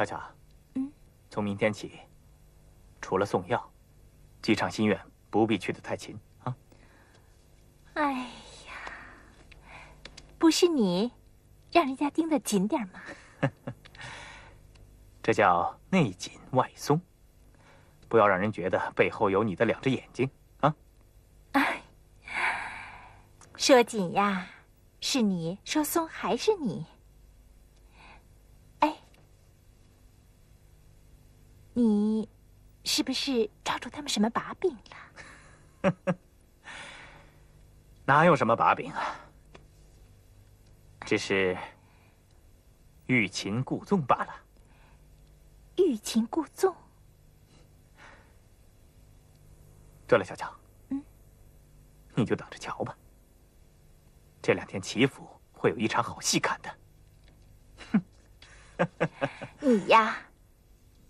巧巧，嗯，从明天起，除了送药，机场心愿不必去的太勤啊。哎呀，不是你，让人家盯得紧点吗？这叫内紧外松，不要让人觉得背后有你的两只眼睛啊！哎，说紧呀，是你；说松还是你。你是不是抓住他们什么把柄了？哪有什么把柄啊？只是欲擒故纵罢了。欲擒故纵。对了，小乔，嗯，你就等着瞧吧。这两天祈福会有一场好戏看的。哼，你呀，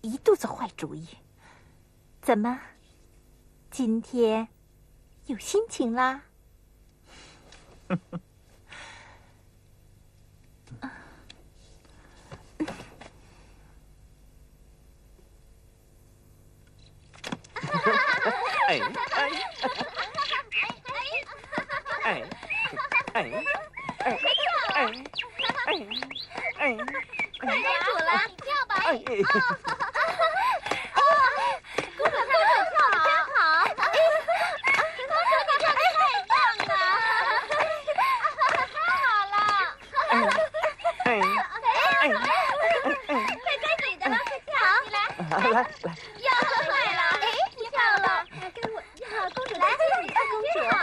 一肚子坏主意。怎么，今天有心情啦？哎哎哎哎哎哎哎哎！快点煮了，你跳吧！哎，哦，公主，公主跳的真好！哎，公主你跳的太棒了，太好了！哎哎哎！快该你的了，快跳！你来，来来，要快了！哎，你跳了，跟我，公主来，你看公主，哎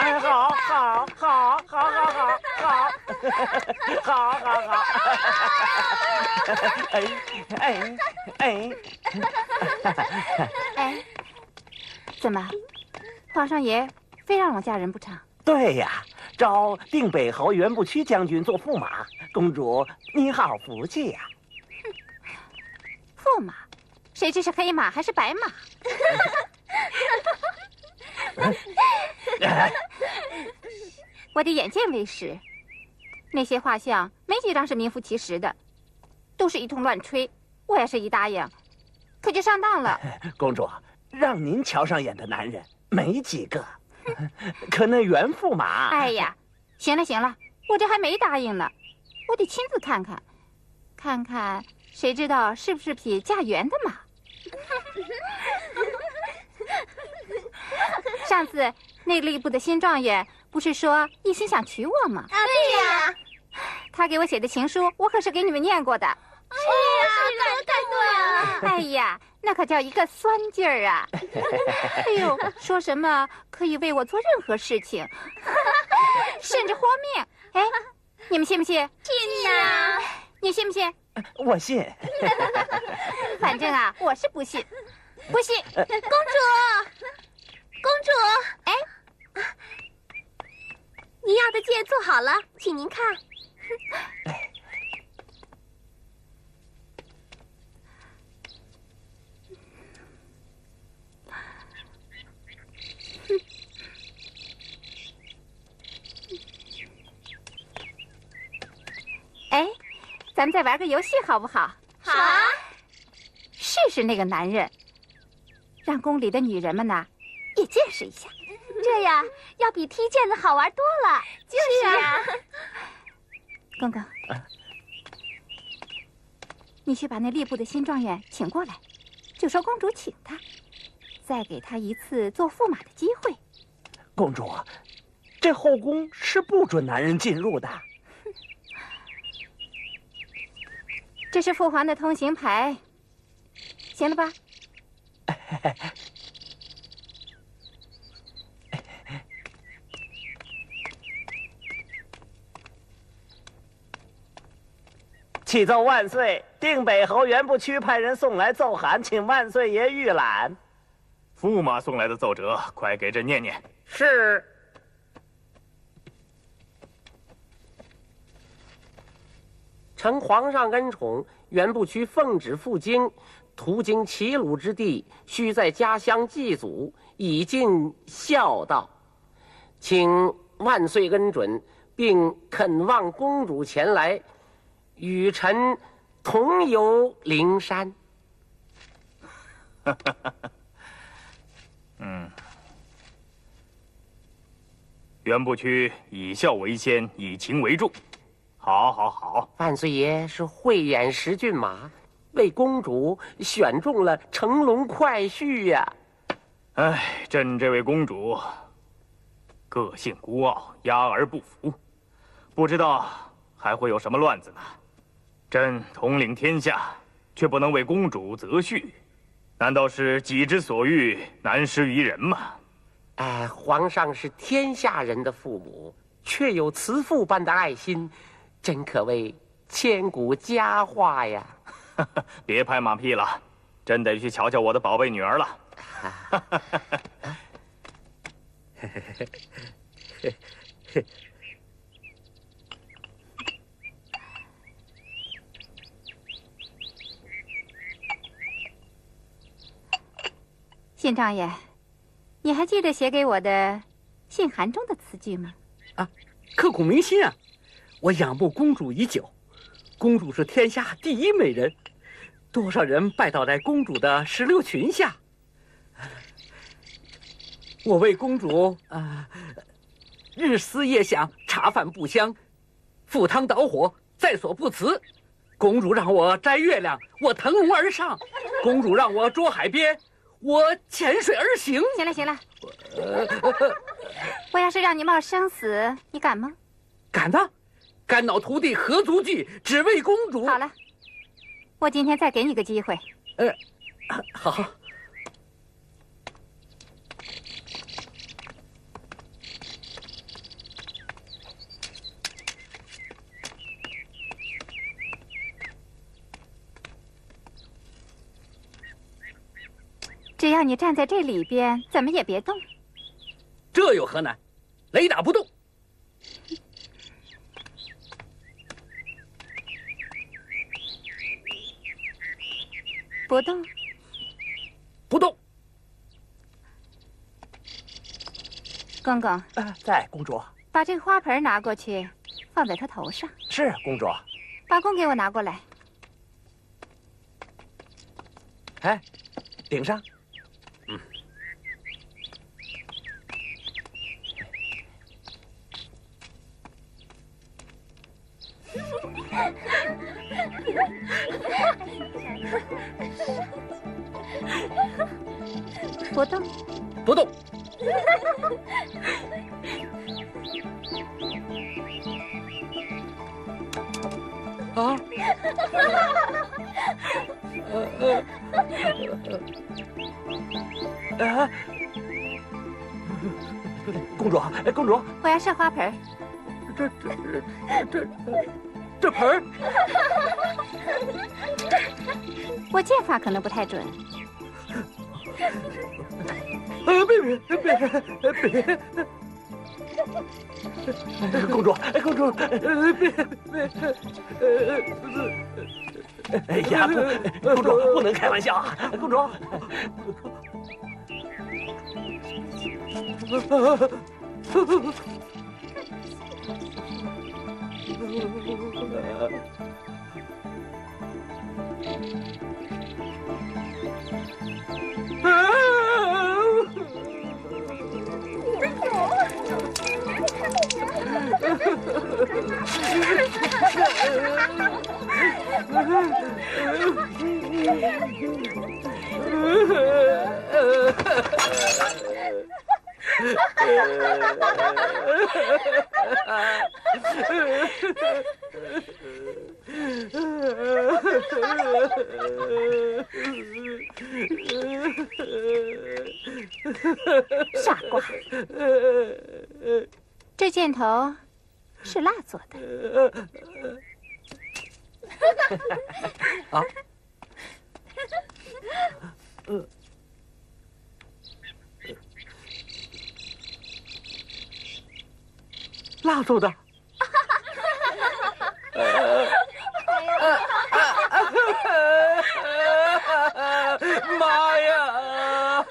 呀，好好好好好好好，好好好，哎哎哎哎，怎么，皇上爷非让我嫁人不成？对呀，招定北侯袁不屈将军做驸马，公主你好福气呀！驸马，谁知是黑马还是白马？我的眼见为实，那些画像没几张是名副其实的，都是一通乱吹。我要是一答应，可就上当了。公主，让您瞧上眼的男人没几个，可那袁驸马……哎呀，行了行了，我这还没答应呢，我得亲自看看，看看谁知道是不是匹嫁袁的马。上次内吏部的新状元不是说一心想娶我吗？啊，对呀。他给我写的情书，我可是给你们念过的。是啊，太感动了。哎呀，那可叫一个酸劲儿啊！哎呦，说什么可以为我做任何事情，甚至豁命。哎，你们信不信？信呀。你信不信？我信。反正啊，我是不信。不信。公主。公主，哎，您要的剑做好了，请您看。哎，咱们再玩个游戏好不好？好啊！试试那个男人，让宫里的女人们呢。也见识一下，这样要比踢毽子好玩多了。就是啊，公公，你去把那吏部的新状元请过来，就说公主请他，再给他一次做驸马的机会。公主，这后宫是不准男人进入的。这是父皇的通行牌，行了吧？启奏万岁！定北侯袁不屈派人送来奏函，请万岁爷御览。驸马送来的奏折，快给朕念念。是。承皇上恩宠，袁不屈奉旨赴京，途经齐鲁之地，需在家乡祭祖，以尽孝道，请万岁恩准，并恳望公主前来。与臣同游灵山。嗯，袁不屈以孝为先，以情为重。好，好，好！万岁爷是慧眼识骏马，为公主选中了乘龙快婿呀。哎，朕这位公主个性孤傲，压而不服，不知道还会有什么乱子呢。朕统领天下，却不能为公主择婿，难道是己之所欲，难施于人吗？哎，皇上是天下人的父母，却有慈父般的爱心，真可谓千古佳话呀！别拍马屁了，真得去瞧瞧我的宝贝女儿了。信丈爷，你还记得写给我的信函中的词句吗？啊，刻骨铭心啊！我仰慕公主已久，公主是天下第一美人，多少人拜倒在公主的石榴裙下。我为公主啊，日思夜想，茶饭不香，赴汤蹈火，在所不辞。公主让我摘月亮，我腾龙而上；公主让我捉海鳖，我潜水而行。行了行了，我要是让你冒生死，你敢吗？敢的，肝脑涂地何足惧？只为公主。好了，我今天再给你个机会。呃，好。只要你站在这里边，怎么也别动。这有何难？雷打不动。不动。不动。公公。啊，在公主。把这花盆拿过去，放在他头上。是公主。把弓给我拿过来。哎，顶上。不动，不动。啊！呃呃呃！公主，哎，公主，我要上花盆。这这这这这盆儿，我剑法可能不太准。别别别别！公主，公主，别别！哎呀，公主不能开玩笑啊，公主。傻瓜，这箭头是蜡做的。啊？蜡做的。妈呀！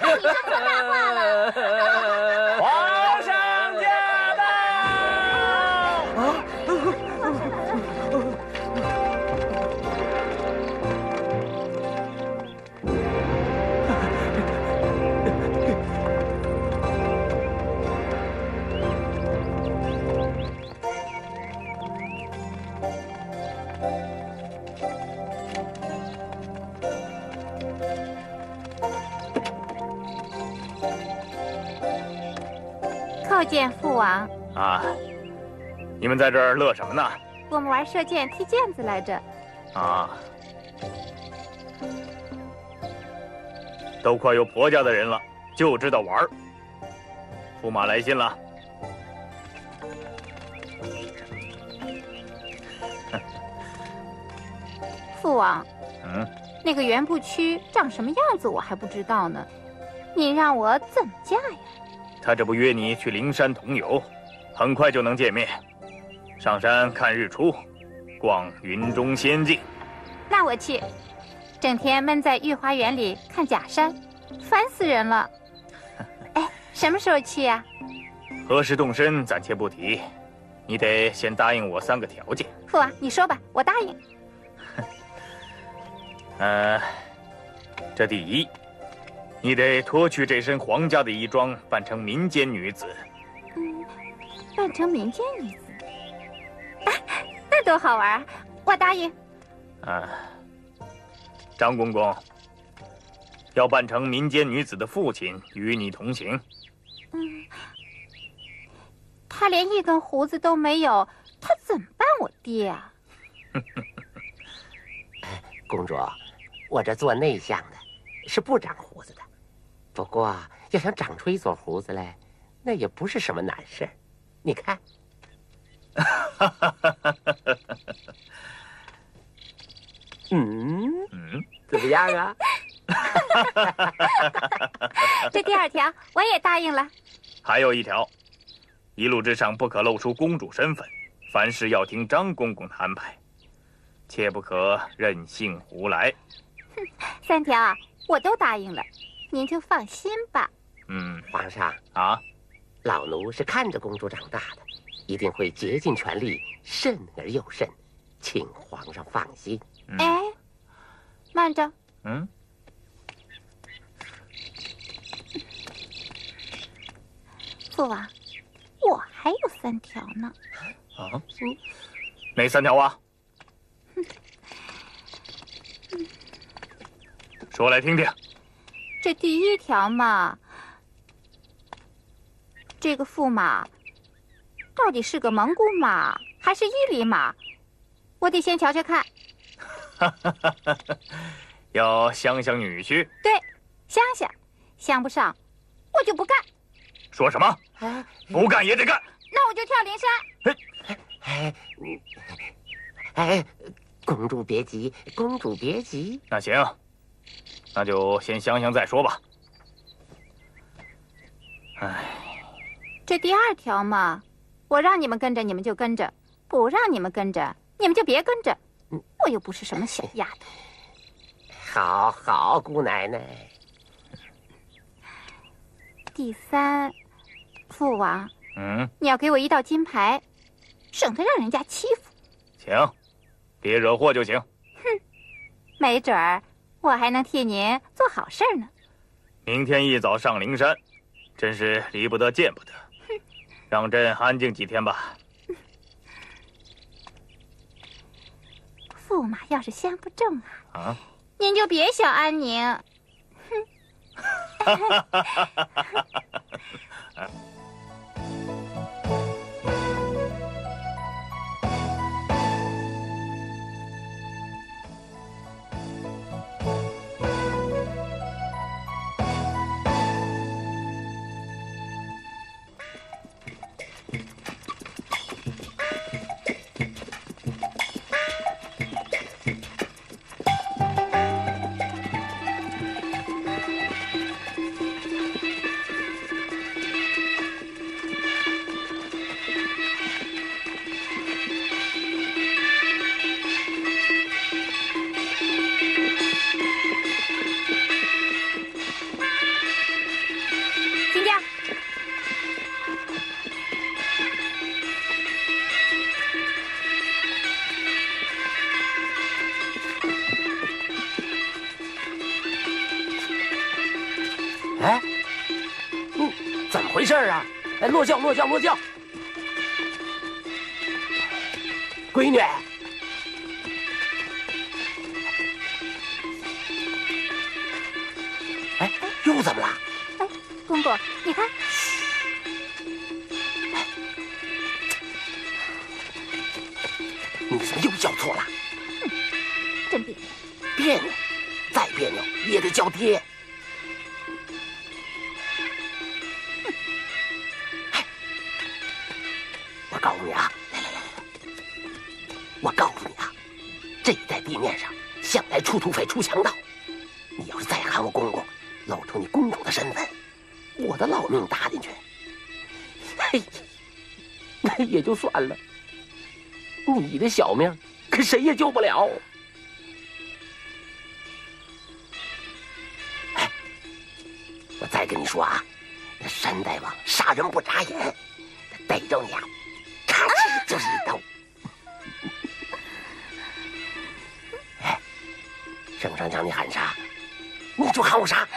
皇上驾到！啊！叩见父王。啊，你们在这儿乐什么呢？我们玩射箭、踢毽子来着。啊，都快有婆家的人了，就知道玩儿。驸马来信了。父王，嗯，那个袁部区长什么样子我还不知道呢，您让我怎么嫁呀？他这不约你去灵山同游，很快就能见面。上山看日出，逛云中仙境。那我去。整天闷在御花园里看假山，烦死人了。哎，什么时候去呀？何时动身暂且不提，你得先答应我三个条件。父王，你说吧，我答应。呃，这第一，你得脱去这身皇家的衣装，扮成民间女子。嗯，扮成民间女子，那多好玩啊！我答应。啊，张公公，要扮成民间女子的父亲与你同行。嗯，他连一根胡子都没有，他怎么扮我爹啊？公主。我这做内向的，是不长胡子的。不过要想长出一撮胡子来，那也不是什么难事你看，嗯嗯，怎么样啊？这第二条我也答应了。还有一条，一路之上不可露出公主身份，凡事要听张公公的安排，切不可任性胡来。哼三条我都答应了，您就放心吧。嗯，皇上啊，老奴是看着公主长大的，一定会竭尽全力，慎而又慎，请皇上放心。哎，慢着。嗯。父王，我还有三条呢。啊？嗯哪三条啊？说来听听。这第一条嘛，这个驸马到底是个蒙古马还是伊犁马？我得先瞧瞧看。要相相女婿？对，相相，相不上，我就不干。说什么？不干也得干。那我就跳灵山。哎，哎，公主别急，公主别急。那行。那就先想想再说吧。哎，这第二条嘛，我让你们跟着，你们就跟着；不让你们跟着，你们就别跟着。我又不是什么小丫头。好好，姑奶奶。第三，父王，嗯，你要给我一道金牌，省得让人家欺负。行，别惹祸就行。哼，没准儿。我还能替您做好事呢。明天一早上灵山，真是离不得见不得。让朕安静几天吧。驸马要是相不中啊，啊，您就别想安宁。哼。不叫，就算了，你的小命可谁也救不了。哎，我再跟你说啊，那山大王杀人不眨眼，逮着你啊，咔哧就是一刀。哎，圣上叫你喊啥，你就喊我啥。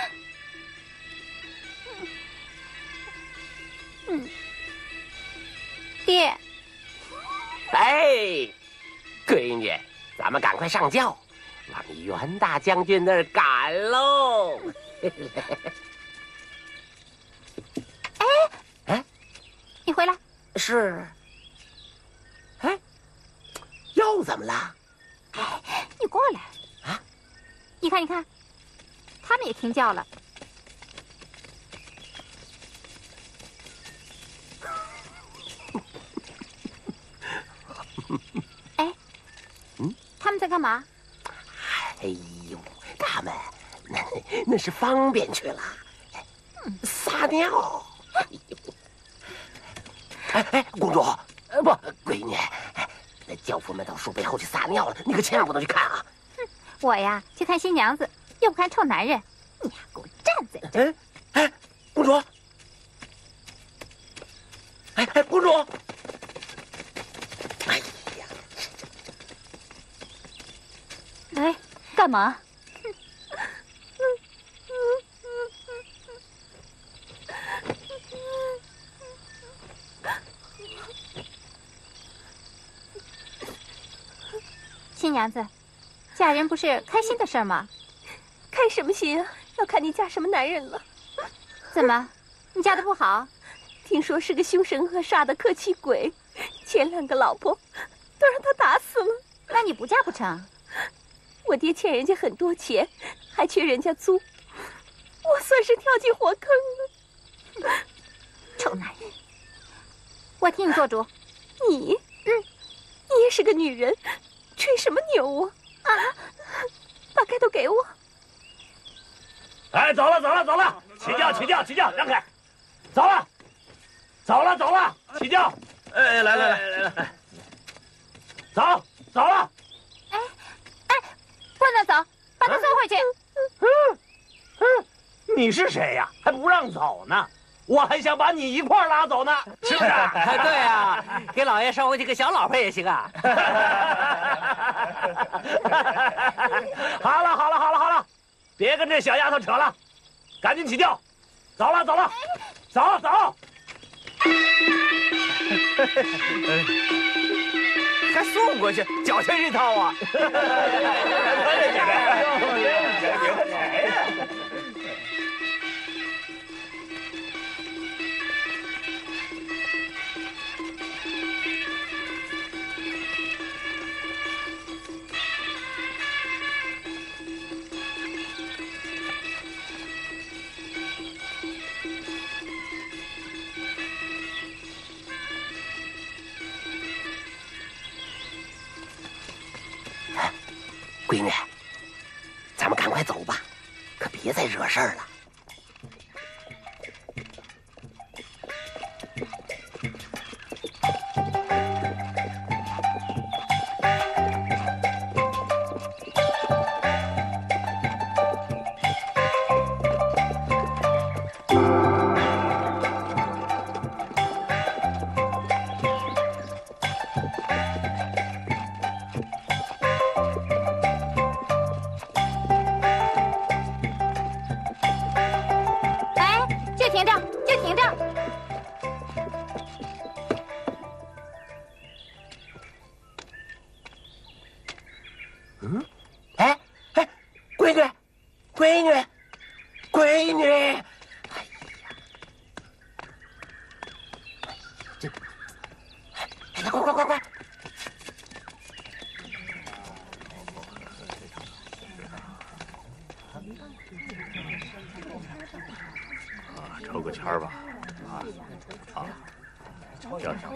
快上轿，往袁大将军那儿赶喽！哎 哎你回来，是，哎，又怎么了？哎你过来啊！你看，你看，他们也听叫了。哎，嗯，他们在干嘛？哎呦，他们那那是方便去了，撒尿。哎呦，哎哎，公主，呃不，闺女，哎那教夫们到树背后去撒尿了，你可千万不能去看啊！我呀，去看新娘子，又不看臭男人。你呀，给我站在这儿！哎哎，公主，哎哎，公主，哎呀，哎，干嘛？新娘子，嫁人不是开心的事吗？开什么心啊？要看你嫁什么男人了。怎么，你嫁的不好？听说是个凶神恶煞的克妻鬼，前两个老婆都让他打死了。那你不嫁不成？我爹欠人家很多钱，还缺人家租，我算是跳进火坑了。臭男人！我替你做主。你，嗯，你也是个女人，吹什么牛啊？啊！把盖头给我。哎，走了，走了，走了，起轿，起轿，起轿，让开，走了，走了，走了，起轿。哎，来来来来来，走，走了。哎，哎，不能走，去。嗯嗯，你是谁呀？还不让走呢？我还想把你一块儿拉走呢，是不是？对啊，给老爷捎回去个小老婆也行啊。好了好了好了好了，别跟这小丫头扯了，赶紧起轿，走了走了，走走。还送过去，矫情一套啊！别再惹事儿了。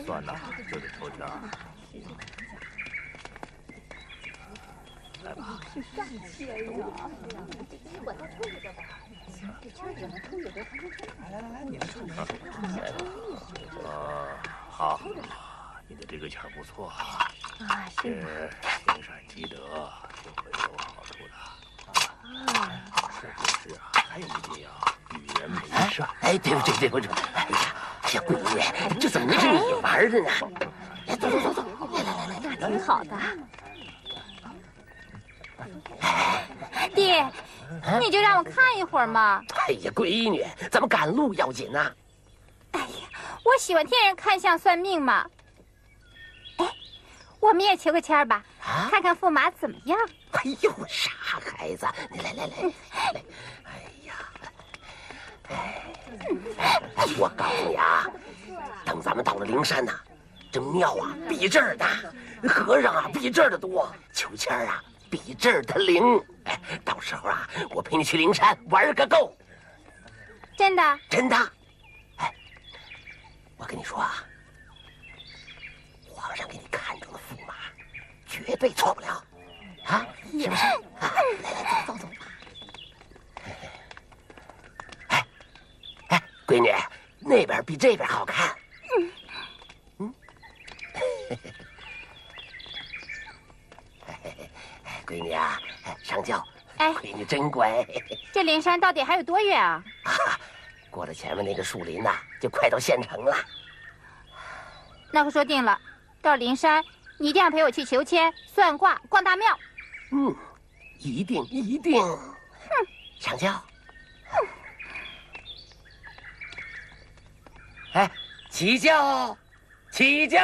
算了，就得抽签儿。来吧。是上签呀！我再抽一个吧。这签怎么抽也得才能抽。来来来，你来抽。来吧。啊，好，你的这个签儿不错啊。啊，是。行善积德就会有好处的。啊，是是是啊，还有一点呀。与人为善。哎，对对对，不是。哎呀，哎呀，闺女，这怎么能是你玩的呢？来，走走走走，来来来来，那挺好的。爹，你就让我看一会儿嘛。哎呀，闺女，咱们赶路要紧呐。哎呀，我喜欢听人看相算命嘛。哎，我们也求个签吧，看看驸马怎么样。哎呦，傻孩子，你来来来来。哎，我告诉你啊，等咱们到了灵山呐，这庙啊比这儿大，和尚啊比这儿的多，秋千啊比这儿的灵。哎，到时候啊，我陪你去灵山玩个够。真的？真的。哎，我跟你说啊，皇上给你看中的驸马，绝对错不了，啊，是不是？来来，走走走。闺女，那边比这边好看。嗯嗯，闺女啊，上轿。哎，闺女真乖。这灵山到底还有多远啊？啊，过了前面那个树林呐，就快到县城了。那可说定了，到灵山你一定要陪我去求签、算卦、逛大庙。嗯，一定一定。哼，上轿。哼。哎，起轿，起轿。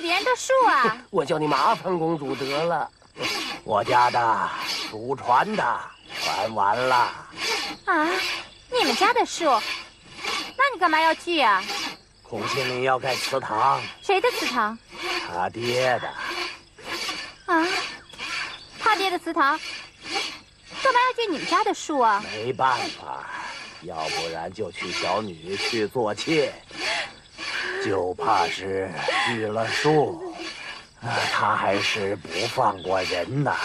别人的树啊？我叫你麻烦公主得了。我家的祖传的，传完了。啊，你们家的树？那你干嘛要锯啊？孔庆林要盖祠堂。谁的祠堂？他爹的。啊，他爹的祠堂？干嘛要锯你们家的树啊？没办法，要不然就娶小女去做妾。就怕是锯了树，他还是不放过人呐。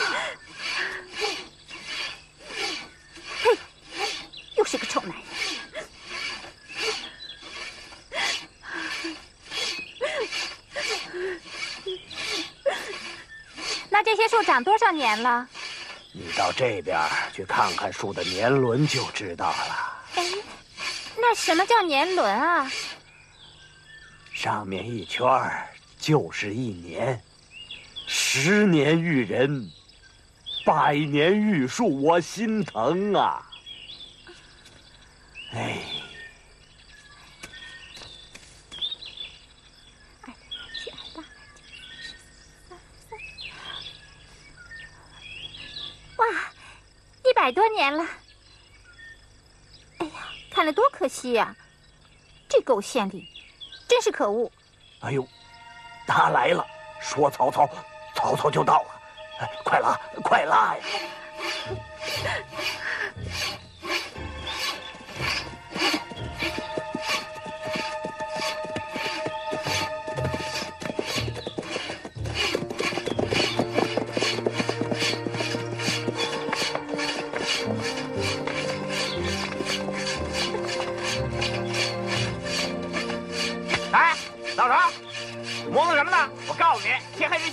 嘿，又是个臭男人。那这些树长多少年了？你到这边去看看树的年轮就知道了。哎，那什么叫年轮啊？上面一圈就是一年，十年育人，百年育树，我心疼啊！哎，哇，一百多年了！哎呀，看了多可惜呀！这狗县令。真是可恶！哎呦，他来了，说曹操，曹操就到了。哎，快拉，快拉呀！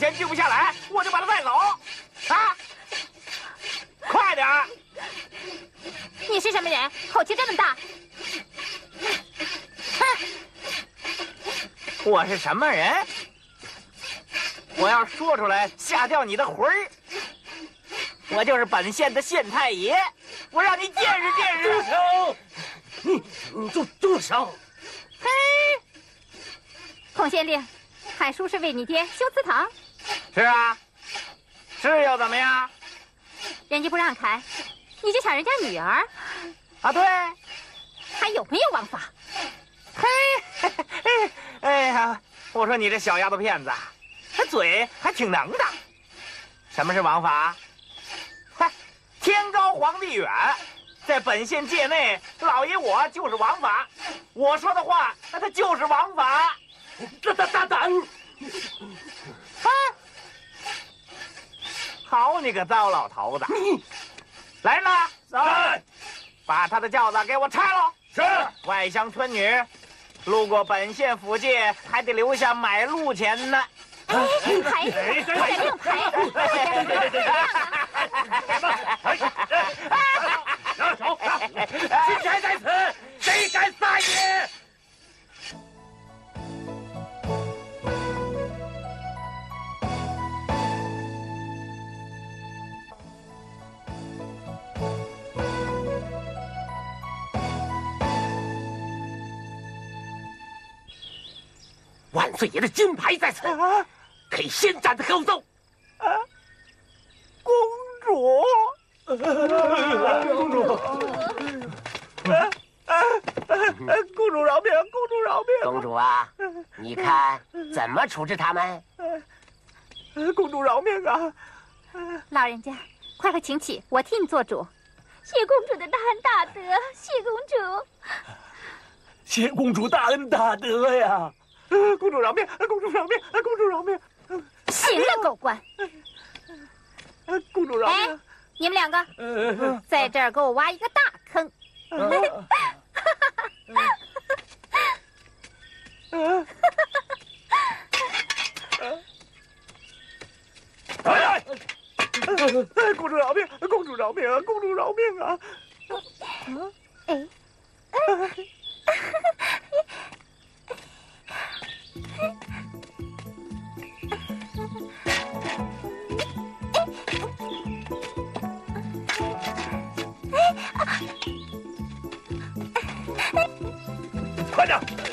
前聚不下来，我就把他带走。啊，快点！你是什么人？口气这么大！我是什么人？我要说出来吓掉你的魂儿。我就是本县的县太爷，我让你见识见识。住手！你你住住手！嘿，孔县令，海叔是为你爹修祠堂，是啊，是又怎么样？人家不让开，你就抢人家女儿，啊，对，还有没有王法？嘿，哎呀，我说你这小丫头片子，还嘴还挺能的。什么是王法？嗨，天高皇帝远，在本县界内，老爷我就是王法，我说的话，那他就是王法。大大大胆！啊！好你个糟老头子！来人呐，走，把他的轿子给我拆了。是。外乡村女，路过本县府界，还得留下买路钱呢。哎，牌子，快点用牌子！让手！在此，谁敢撒野？万岁爷的金牌在此，可以先斩他后奏。公主，公主，公主饶命！公主饶命！公主啊，你看怎么处置他们？公主饶命啊！老人家，快快请起，我替你做主。谢公主的大恩大德，谢公主。谢公主大恩大德呀！公主饶命！公主饶命！公主饶命！行了，狗官！公主饶哎命！，你们两个在这儿给我挖一个大坑。哎，公主饶命！公主饶命！公主饶命啊！哎，快点！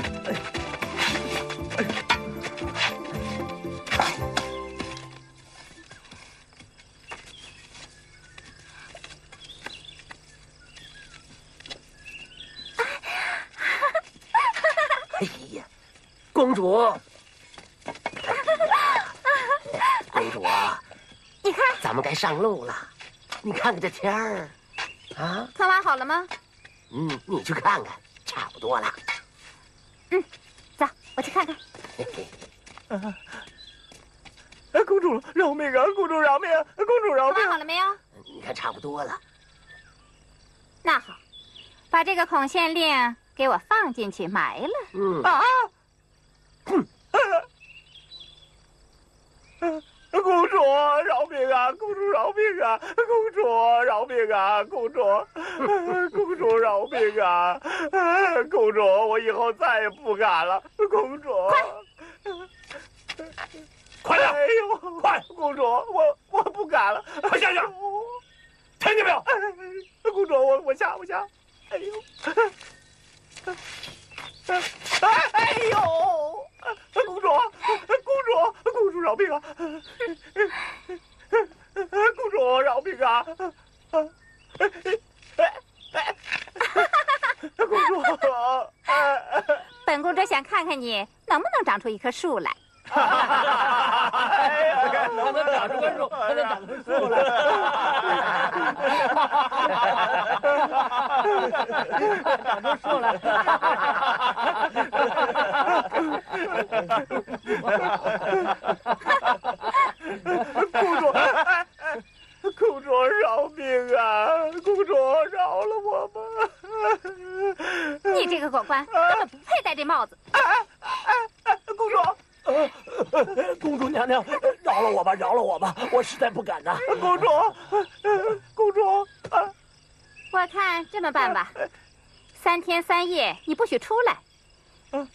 上路了。你看看这天儿，啊，坑挖好了吗？嗯，你去看看，差不多了。嗯走，我去看看。嘿嘿，公主饶命啊！公主饶命！啊公主饶命挖！好了没有？你看差不多了。那好，把这个孔县令给我放进去埋了。嗯，啊！公主饶命啊！公主饶命啊！公主饶命啊！公主，公主饶命啊！公主，我以后再也不敢了。公主，快点！哎呦，快公主，我我不敢了。快下去！听见没有？公主，我我下我下。哎呦，哎哎呦，公主，公主，公主饶命啊！公主饶命啊！公主，本公主想看看你能不能长出一棵树来。哎呀，能不能长出个树？还能长出树来？长出树来！公主，哎哎公主饶命啊！公主饶了我吧！你这个狗官根本不配戴这帽子。公主，公主娘娘，饶饶了我吧，饶了我吧，我实在不敢呐。公主，公主，我看这么办吧，三天三夜你不许出来，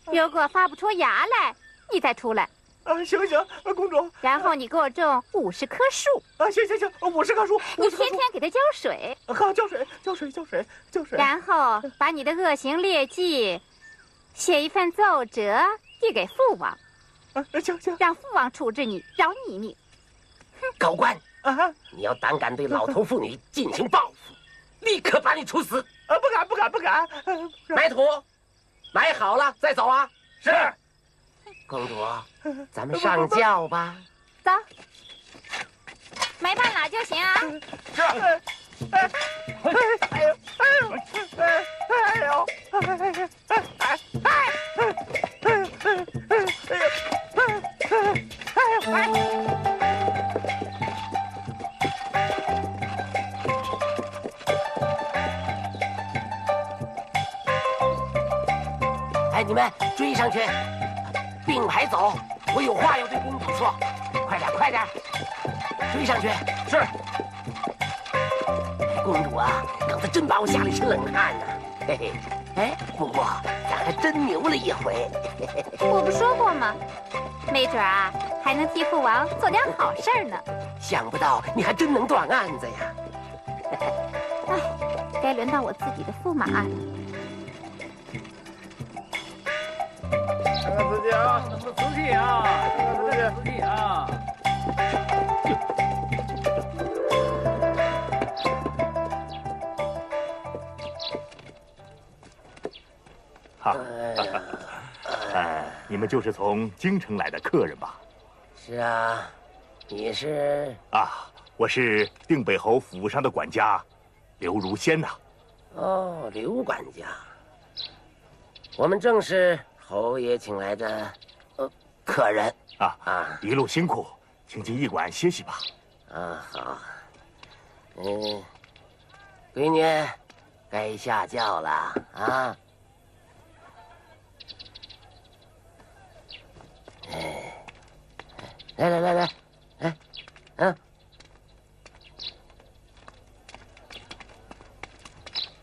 如果发不出芽来，你再出来。啊，行行，公主，然后你给我种五十棵树，啊，行行行，五十棵树，你天天给它浇水，好，浇水，浇水，浇水，浇水。然后把你的恶行劣迹写一份奏折递给父王，啊，行行，让父王处置你，饶你一命。高官，啊，你要胆敢对老头妇女进行报复，立刻把你处死。啊，不敢，不敢，不敢。埋土，埋好了再走啊。是。公主，咱们上轿吧。走，没半拉就行啊。是。哎呦，哎呦，哎呦，哎哎，哎哎哎哎，哎，哎你们追上去，并排走。我有话要对公主说，快点，快点，追上去。是。公主啊，刚才真把我吓了一身冷汗呢。嘿嘿，哎，不过咱还真牛了一回。我不说过吗？没准啊，还能替父王做点好事儿呢。想不到你还真能断案子呀！哎，该轮到我自己的驸马案了。看看自己啊，瓷器啊？看看这瓷器啊！好，哎，你们就是从京城来的客人吧？是啊，你是？啊，我是定北侯府上的管家，刘如仙呐。哦，刘管家，我们正是侯爷请来的呃客人啊啊一路辛苦，请进驿馆歇息吧。啊，好，嗯，闺女，该下轿了啊。哎，来来来来，来，嗯，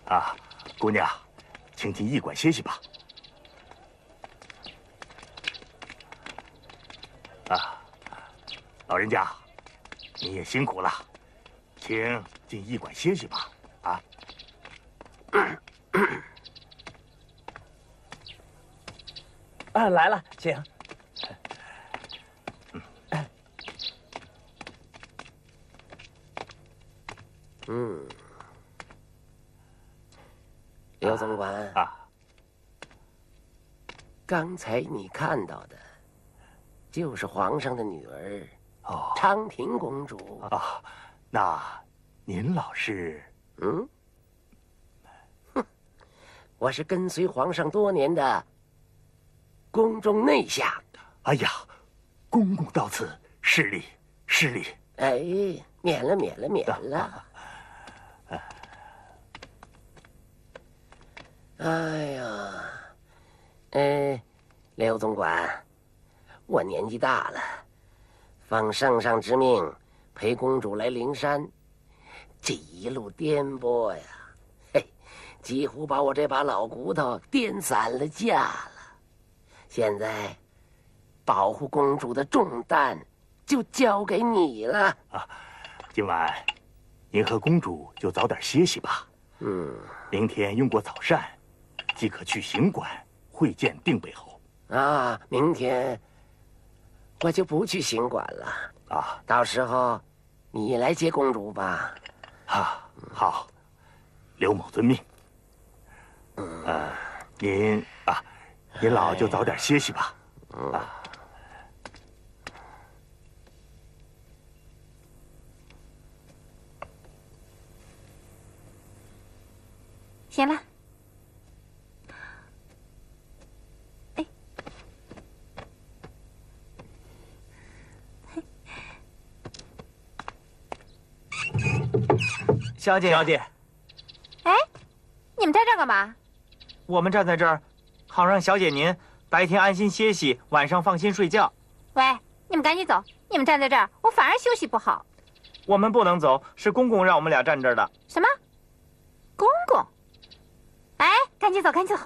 啊，姑娘，请进驿馆歇息吧。啊，老人家，你也辛苦了，请进驿馆歇息吧。啊，啊，来了，请。嗯，刘总管啊，刚才你看到的，就是皇上的女儿哦昌平公主。啊，那您老是嗯，哼，我是跟随皇上多年的宫中内下。哎呀，公公到此，失礼失礼。哎，免了，免了，免了。哎呀，哎，刘总管，我年纪大了，奉圣上之命陪公主来灵山，这一路颠簸呀，嘿，几乎把我这把老骨头颠散了架了。现在，保护公主的重担就交给你了。啊今晚，您和公主就早点歇息吧。嗯。明天用过早膳，即可去行馆会见定北侯。啊，明天我就不去行馆了啊，到时候你来接公主吧。啊，好，刘某遵命。呃，您啊，您老就早点歇息吧。啊，行了。小姐，小姐，哎，你们在这儿干嘛？我们站在这儿，好让小姐您白天安心歇息，晚上放心睡觉。喂，你们赶紧走！你们站在这儿，我反而休息不好。我们不能走，是公公让我们俩站这儿的。什么？公公？哎，赶紧走，赶紧走！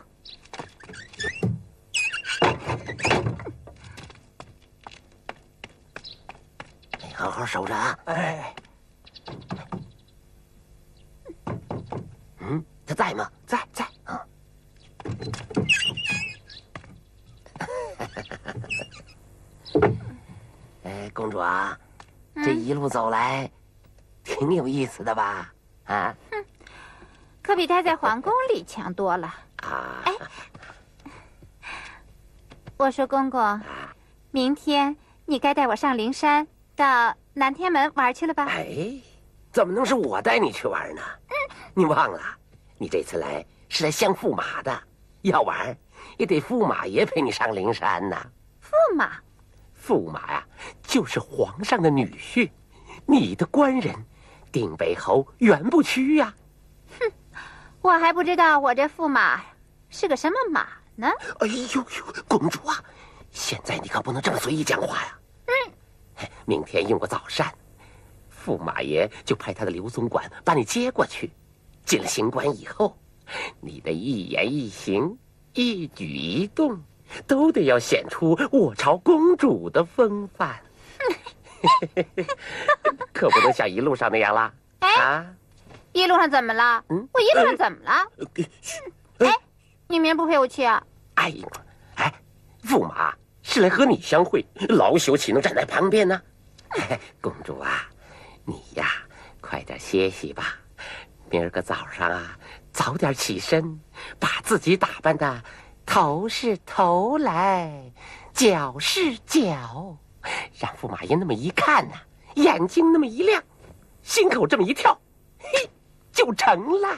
你好好守着啊！哎，他在吗？在在。啊。哎，公主啊，这一路走来，挺有意思的吧？啊？哼，可比待在皇宫里强多了。啊！哎，我说公公，明天你该带我上灵山到南天门玩去了吧？哎，怎么能是我带你去玩呢？你忘了，你这次来是来相驸马的，要玩也得驸马爷陪你上灵山呐。驸马，驸马呀，就是皇上的女婿，你的官人，定北侯袁不屈呀。哼，我还不知道我这驸马是个什么马呢。哎呦呦，公主啊，现在你可不能这么随意讲话呀。嗯，明天用过早膳，驸马爷就派他的刘总管把你接过去。进了行馆以后，你的一言一行、一举一动，都得要显出我朝公主的风范。可不能像一路上那样啦。哎，一路上怎么了？嗯，我一路上怎么了？哎，你明天不陪我去啊？哎呀，哎，驸马是来和你相会，老朽岂能站在旁边呢？公主啊，你呀，快点歇息吧。明儿个早上啊，早点起身，把自己打扮的头是头来，脚是脚，让驸马爷那么一看呢，眼睛那么一亮，心口这么一跳，嘿，就成了。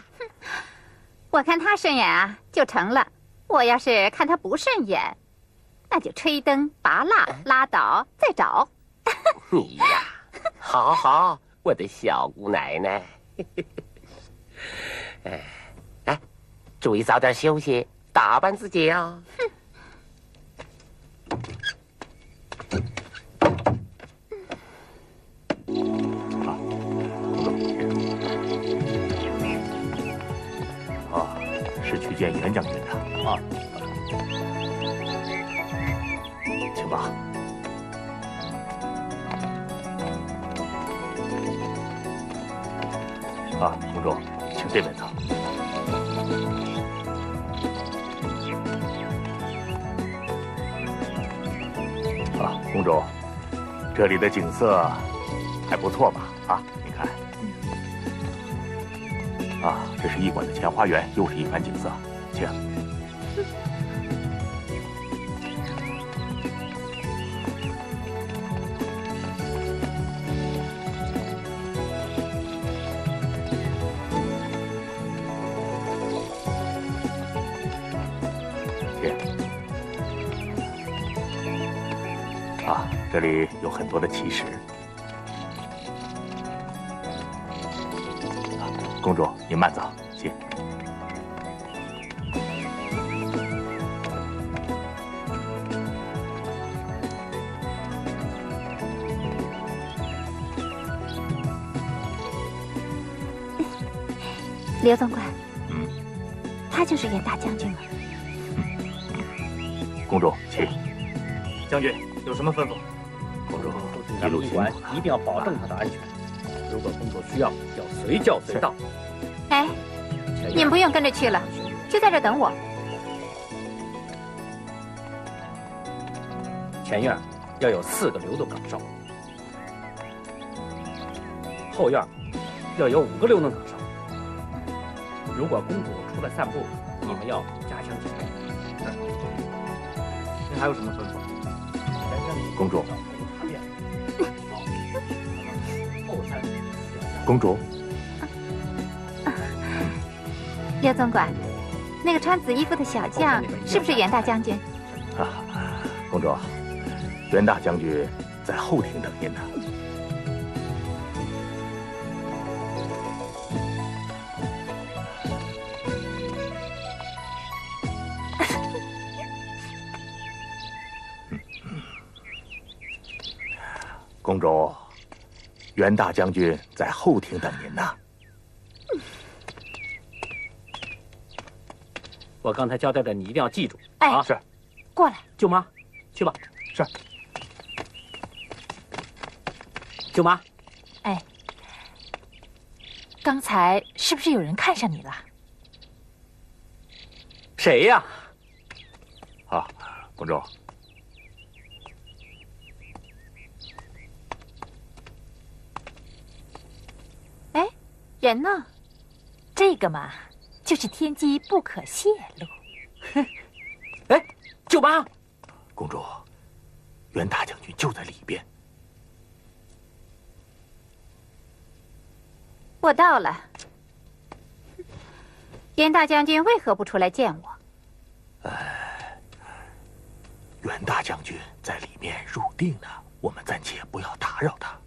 我看他顺眼啊，就成了；我要是看他不顺眼，那就吹灯拔蜡，拉倒，再找。你呀，好好，我的小姑奶奶。哎，来，注意早点休息，打扮自己哦。啊，是去见袁将军的。啊，请吧。啊，公主，这边走。啊，公主，这里的景色还不错吧？啊，你看，啊，这是驿馆的前花园，又是一番景色，请。这里有很多的奇石，公主您慢走，请。刘总管，嗯，他就是袁大将军吗？将军有什么吩咐？公主，一路行一定要保证她的安全。如果工作需要，要随叫随到。哎，你们不用跟着去了，就在这等我。前院要有四个流动岗哨，后院要有五个流动岗哨。如果公主出来散步，你们要加强警备。您还有什么吩咐？公主。公主，刘总管，那个穿紫衣服的小将是不是袁大将军？啊，公主，袁大将军在后厅等您呢。袁大将军在后厅等您呢。我刚才交代的，你一定要记住。哎啊，是，过来，舅妈，去吧。是。舅妈，哎刚才是不是有人看上你了？谁呀？啊，公主，人呢？这个嘛，就是天机不可泄露。哎，舅妈，公主，袁大将军就在里边。我到了。袁大将军为何不出来见我？袁大将军在里面入定呢，我们暂且不要打扰他。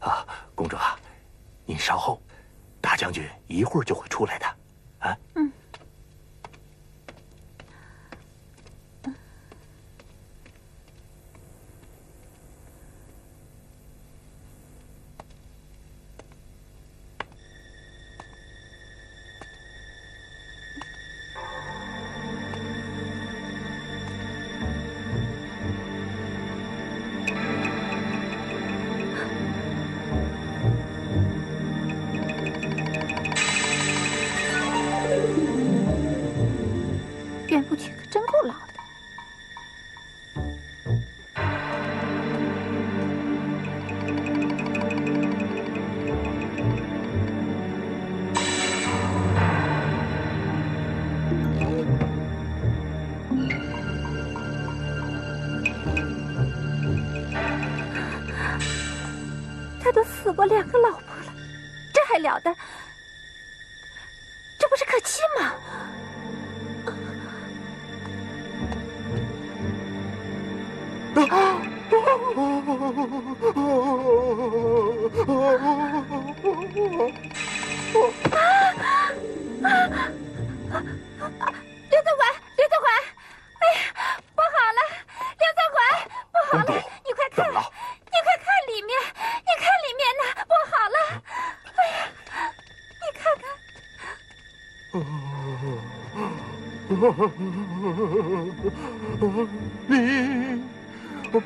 啊，公主啊，您稍后，大将军一会儿就会出来的。啊，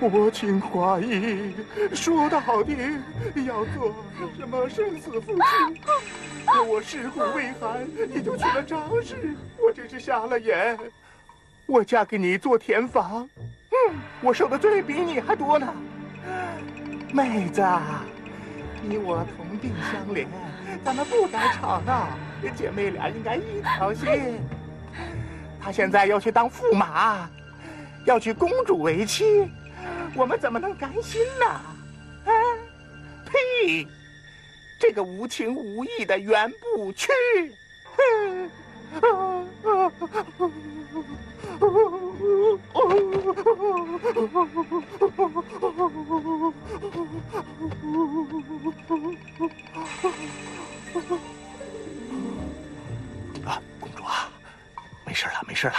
薄情寡义，说的好听，要做什么生死夫妻。可我尸骨未寒，你就娶了张氏，我真是瞎了眼。我嫁给你做田房，嗯，我受的罪比你还多呢。妹子，你我同病相怜，咱们不该吵闹，姐妹俩应该一条心。他现在要去当驸马，要娶公主为妻，我们怎么能甘心呢？啊！呸！这个无情无义的袁不屈！啊，公主啊，没事了，没事了。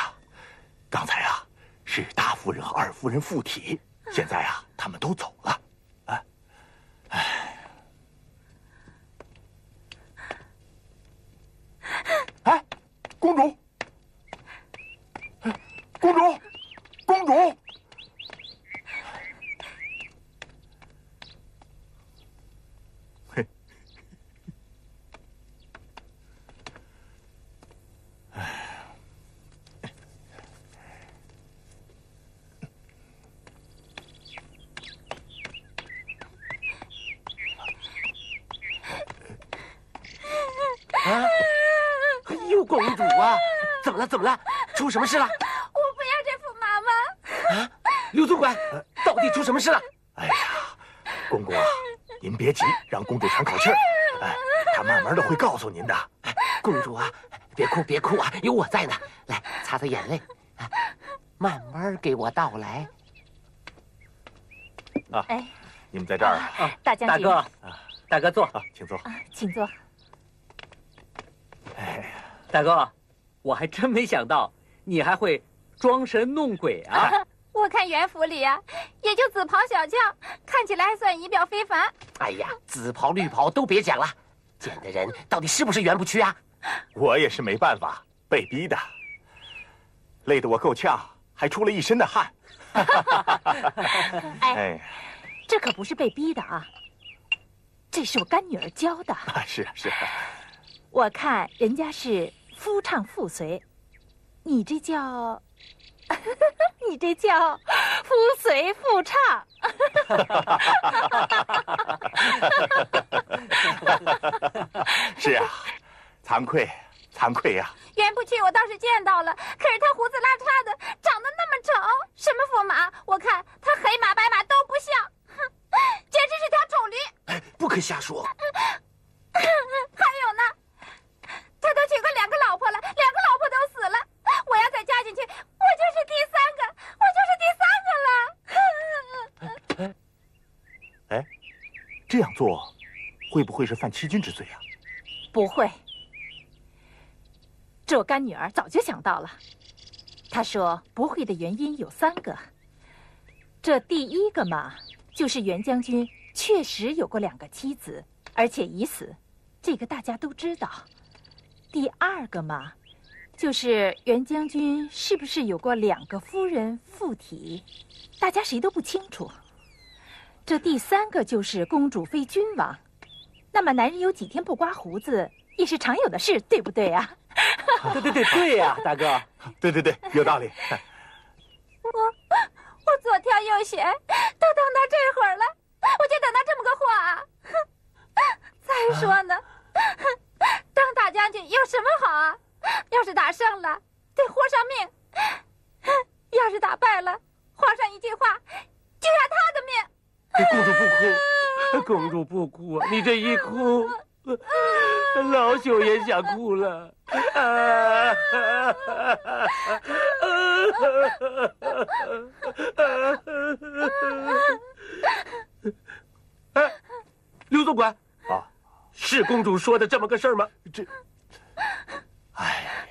刚才啊，是大夫人和二夫人附体，现在啊，他们都走了。啊，哎，哎，公主，公主，公主，公主啊，怎么了？怎么了？出什么事了？我不要这驸马吗？啊，刘总管，到底出什么事了？哎呀，公公啊，您别急，让公主喘口气儿。哎，她慢慢的会告诉您的。哎公主啊，别哭，别哭啊，有我在呢。来，擦擦眼泪，啊慢慢给我道来。啊哎，你们在这儿啊，大将军，大哥，大哥坐。啊请坐。啊，请坐。哎，大哥，我还真没想到你还会装神弄鬼啊！我 我看袁府里啊、也就紫袍小将，看起来还算仪表非凡。哎呀，紫袍绿袍都别讲了，捡的人到底是不是袁不屈啊？我也是没办法，被逼的，累得我够呛，还出了一身的汗。哎，哎，这可不是被逼的啊，这是我干女儿教的。是啊是啊，我看人家是夫唱妇随，你这叫，你这叫夫随妇唱。是啊，惭愧惭愧呀、袁不屈我倒是见到了，可是他胡子拉碴的，长得那么丑，什么驸马？我看他黑马白马都不像，哼，简直是条丑驴。哎，不可瞎说。还有呢，他都娶过两个老婆了，两个老婆都死了。我要再加进去，我就是第三个，我就是第三个了。哎，这样做会不会是犯欺君之罪啊？不会，这我干女儿早就想到了。她说不会的原因有三个。这第一个嘛，就是袁将军确实有过两个妻子，而且已死，这个大家都知道。第二个嘛，就是袁将军是不是有过两个夫人附体，大家谁都不清楚。这第三个就是公主非君王。那么男人有几天不刮胡子也是常有的事，对不对啊？对对对对呀、大哥。对对对，有道理。我我左挑右选，都等到这会儿了，我就等到这么个话 再说呢，当大将军有什么好啊？要是打胜了，得豁上命；要是打败了，皇上一句话就要他的命。公主不哭，公主不哭啊！你这一哭，老朽也想哭了。哎，刘总管啊，是公主说的这么个事儿吗？这，哎，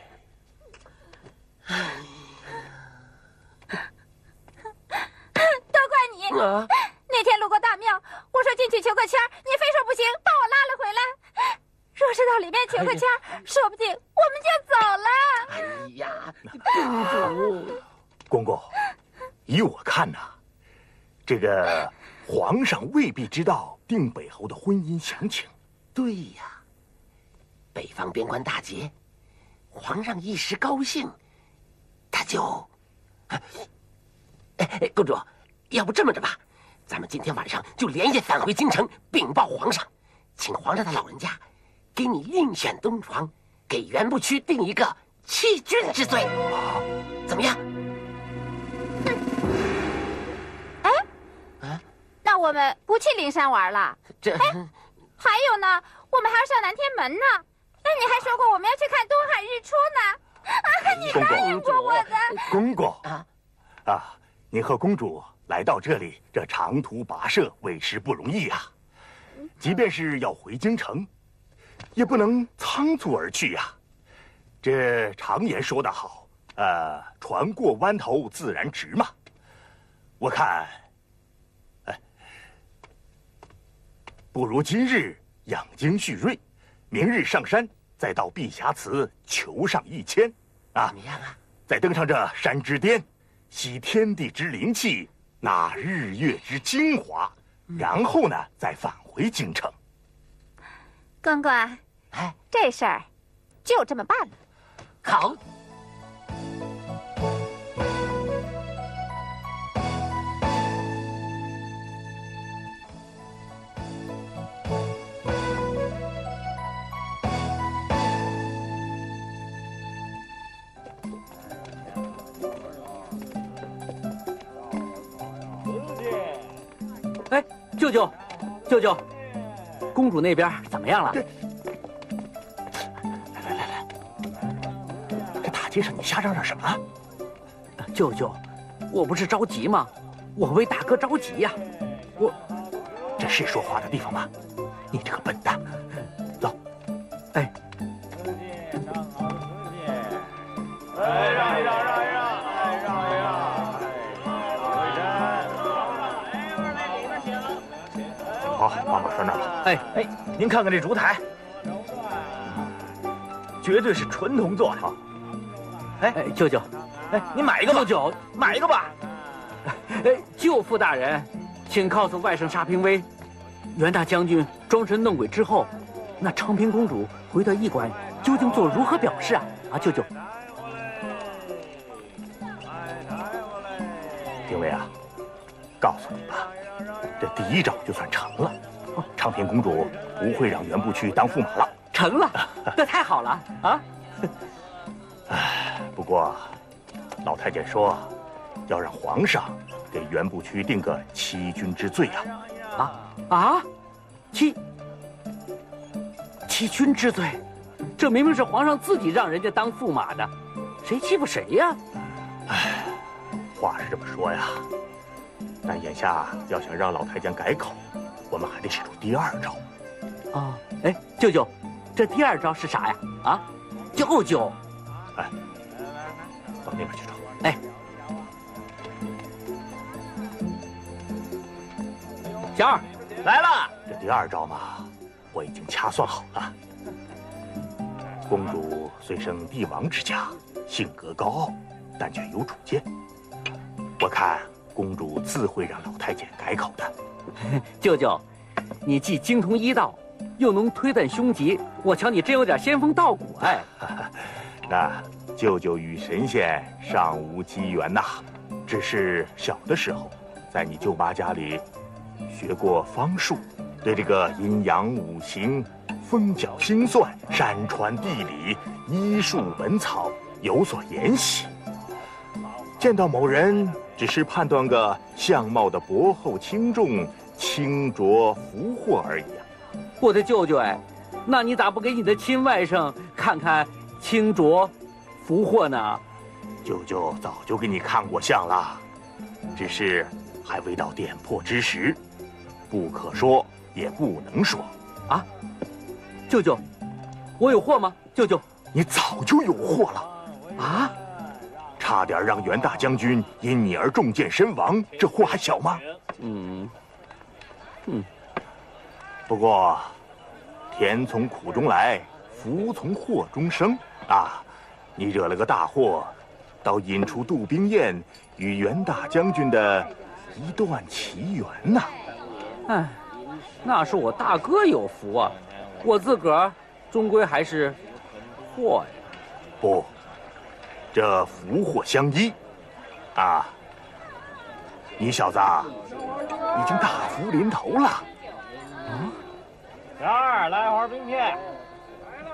都怪你！啊，那天路过大庙，我说进去求个签儿，你非说不行，把我拉了回来。若是到里面求个签儿，说不定我们就走了。哎呀，公主，公公，依我看呐、这个皇上未必知道定北侯的婚姻详情。对呀，北方边关大捷，皇上一时高兴，他就…… 哎，哎公主，要不这么着吧，咱们今天晚上就连夜返回京城禀报皇上，请皇上的老人家给你另选东床，给袁不屈定一个欺君之罪，怎么样？那我们不去灵山玩了？这还有呢，我们还要上南天门呢。那你还说过我们要去看东海日出呢。啊，你答应，过我的。公公啊啊，您和公主来到这里，这长途跋涉，委实不容易啊。即便是要回京城，也不能仓促而去呀、这常言说得好，呃，船过弯头自然直嘛。我看，不如今日养精蓄锐，明日上山，再到碧霞祠求上一签，啊怎，么样啊？再登上这山之巅，吸天地之灵气，纳日月之精华，然后呢，再返回京城。公公，哎，这事儿就这么办了。好，舅舅，舅舅，公主那边怎么样了？这大街上你瞎嚷嚷什么？舅舅，我不是着急吗？我为大哥着急呀、我这是说话的地方吗？你这个笨蛋！走，哎，好，妈妈拴那儿吧。哎哎，您看看这烛台，绝对是纯铜做的。哎，舅舅，哎，你买一个吧，舅舅，买一个吧。哎，舅父大人，请告诉外甥沙平威，袁大将军装神弄鬼之后，那昌平公主回到驿馆究竟做如何表示啊？啊，舅舅，第一招就算成了。昌平公主不会让袁不屈当驸马了。成了，那太好了啊！唉，不过老太监说，要让皇上给袁不屈定个欺君之罪啊！啊啊，欺欺君之罪，这明明是皇上自己让人家当驸马的，谁欺负谁呀？哎，话是这么说呀，但眼下要想让老太监改口，我们还得使出第二招。啊，哎，舅舅，这第二招是啥呀？啊，舅舅，哎，到那边去找。哎，小二，来了。这第二招嘛，我已经掐算好了。公主虽生帝王之家，性格高傲，但却有主见。我看公主自会让老太监改口的。舅舅，你既精通医道，又能推断凶吉，我瞧你真有点仙风道骨哎。那舅舅与神仙尚无机缘呐，只是小的时候在你舅妈家里学过方术，对这个阴阳五行、风角星算、山川地理、医术本草有所研习。见到某人，只是判断个相貌的薄厚轻重、清浊福祸而已啊。我的舅舅哎，那你咋不给你的亲外甥看看清浊福祸呢？舅舅早就给你看过相了，只是还未到点破之时，不可说也不能说。啊，舅舅，我有祸吗？舅舅，你早就有祸了啊！差点让袁大将军因你而中箭身亡，这祸还小吗？嗯，嗯。不过，甜从苦中来，福从祸中生啊！你惹了个大祸，倒引出杜冰雁与袁大将军的一段奇缘呐！哎，那是我大哥有福啊，我自个儿终归还是祸呀。不，这福祸相依啊！你小子已经大福临头了。啊，小二，来盒冰片。来了。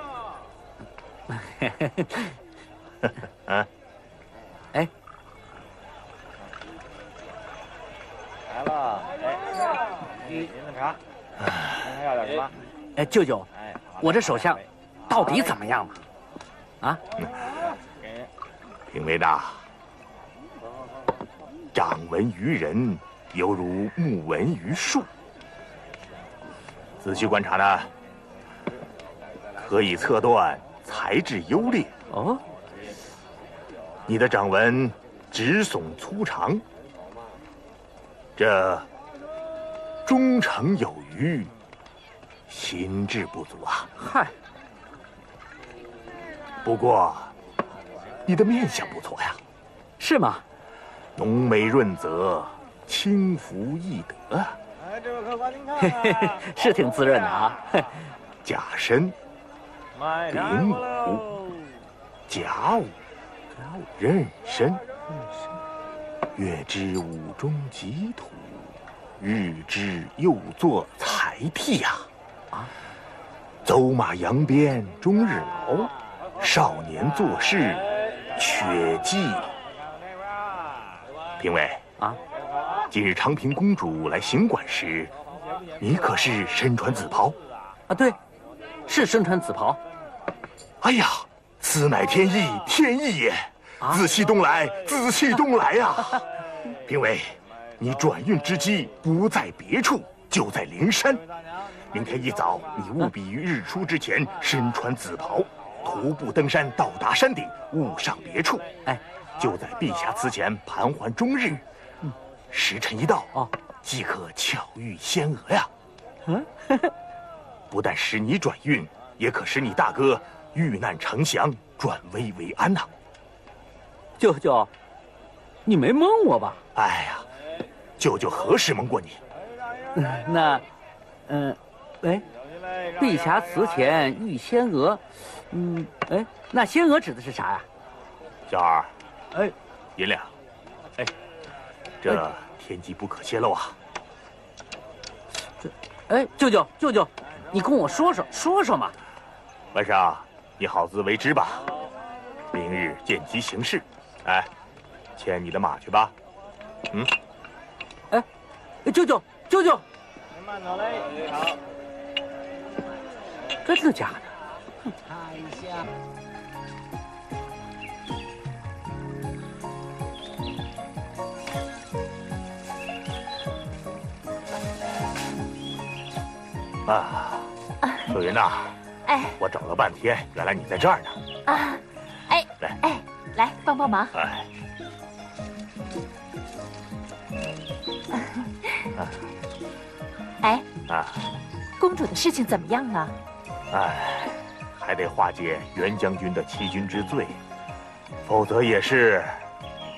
啊，哎，来了。哎，您的茶。您还要点什么？哎，舅舅，我这手相到底怎么样嘛？啊？评为大，掌纹于人，犹如木纹于树。仔细观察呢，可以测断材质优劣。哦，你的掌纹直耸粗长，这忠诚有余，心智不足啊。嗨，不过你的面相不错呀，是吗？浓眉润泽，轻浮易得。哎，这位客官，您看，是挺滋润的啊。甲申、丙午、甲午、壬申，月之午中己土，日之又作财替呀！啊，走马扬鞭终日劳，少年做事缺计。评委啊，今日长平公主来行馆时，你可是身穿紫袍？啊，对，是身穿紫袍。哎呀，此乃天意，天意也！紫气东来，紫气东来呀！评委，你转运之机不在别处，就在灵山。明天一早，你务必于日出之前身穿紫袍，徒步登山，到达山顶，误上别处。哎，就在陛下祠前盘桓终日。时辰一到，啊，即可巧遇仙娥呀。嗯，不但使你转运，也可使你大哥遇难成祥，转危为安呐。舅舅，你没蒙我吧？哎呀，舅舅何时蒙过你？那，嗯，哎，碧霞祠前遇仙娥，嗯，哎，那仙娥指的是啥呀？小二，哎，银两，哎，这天机不可泄露啊。这，哎，舅舅，舅舅，你跟我说说，说说嘛。晚上你好自为之吧，明日见机行事。哎，牵你的马去吧。嗯。哎，舅舅，舅舅，您慢走嘞。好。真的假的？看一下。啊，素云呐，哎，我找了半天，原来你在这儿呢。啊，哎，来，哎，来帮帮忙。哎，哎，啊，公主的事情怎么样了？哎，还得化解袁将军的欺君之罪，否则也是